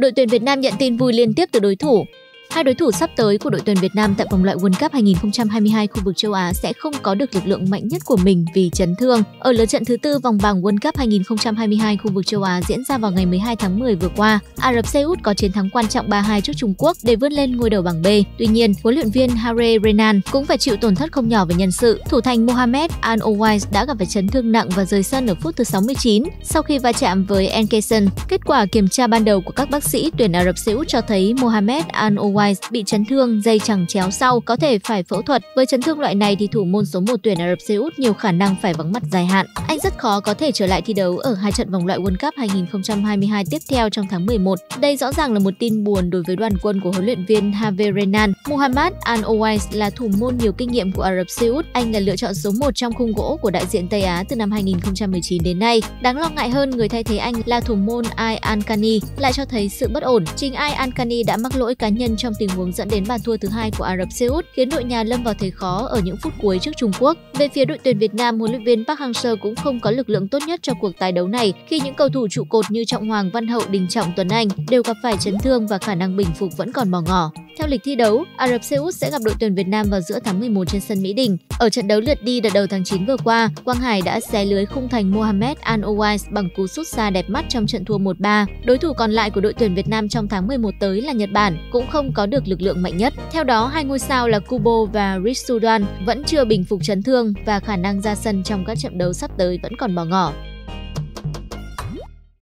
Đội tuyển Việt Nam nhận tin vui liên tiếp từ đối thủ. Hai đối thủ sắp tới của đội tuyển Việt Nam tại vòng loại World Cup 2022 khu vực châu Á sẽ không có được lực lượng mạnh nhất của mình vì chấn thương. Ở lượt trận thứ tư vòng bảng World Cup 2022 khu vực châu Á diễn ra vào ngày 12 tháng 10 vừa qua, Ả Rập Xê Út có chiến thắng quan trọng 3-2 trước Trung Quốc để vươn lên ngôi đầu bảng B. Tuy nhiên, huấn luyện viên Hare Renan cũng phải chịu tổn thất không nhỏ về nhân sự. Thủ thành Mohamed Al Owais đã gặp phải chấn thương nặng và rời sân ở phút thứ 69 sau khi va chạm với Enkeson. Kết quả kiểm tra ban đầu của các bác sĩ tuyển Ả Rập Xê Út cho thấy Mohamed Al Owais Wise bị chấn thương dây chẳng chéo sau có thể phải phẫu thuật. Với chấn thương loại này thì thủ môn số 1 tuyển Ả Rập Xê Út nhiều khả năng phải vắng mặt dài hạn. Anh rất khó có thể trở lại thi đấu ở hai trận vòng loại World Cup 2022 tiếp theo trong tháng 11. Đây rõ ràng là một tin buồn đối với đoàn quân của huấn luyện viên Javier Renan. Muhammad Al Owais là thủ môn nhiều kinh nghiệm của Ả Rập Xê Út. Anh là lựa chọn số 1 trong khung gỗ của đại diện Tây Á từ năm 2019 đến nay. Đáng lo ngại hơn, người thay thế anh là thủ môn Ai Ankani lại cho thấy sự bất ổn. Chính Ai Ankani đã mắc lỗi cá nhân trong tình huống dẫn đến bàn thua thứ hai của Ả Rập Xê Út, khiến đội nhà lâm vào thế khó ở những phút cuối trước Trung Quốc. Về phía đội tuyển Việt Nam, huấn luyện viên Park Hang-seo cũng không có lực lượng tốt nhất cho cuộc tái đấu này khi những cầu thủ trụ cột như Trọng Hoàng, Văn Hậu, Đình Trọng, Tuấn Anh đều gặp phải chấn thương và khả năng bình phục vẫn còn bỏ ngỏ. Theo lịch thi đấu, Ả Rập Xê Út sẽ gặp đội tuyển Việt Nam vào giữa tháng 11 trên sân Mỹ Đình. Ở trận đấu lượt đi đợt đầu tháng 9 vừa qua, Quang Hải đã xé lưới khung thành Mohamed Al Owais bằng cú sút xa đẹp mắt trong trận thua 1-3. Đối thủ còn lại của đội tuyển Việt Nam trong tháng 11 tới là Nhật Bản, cũng không có có được lực lượng mạnh nhất. Theo đó, hai ngôi sao là Kubo và Rich Sudan vẫn chưa bình phục chấn thương và khả năng ra sân trong các trận đấu sắp tới vẫn còn bỏ ngỏ.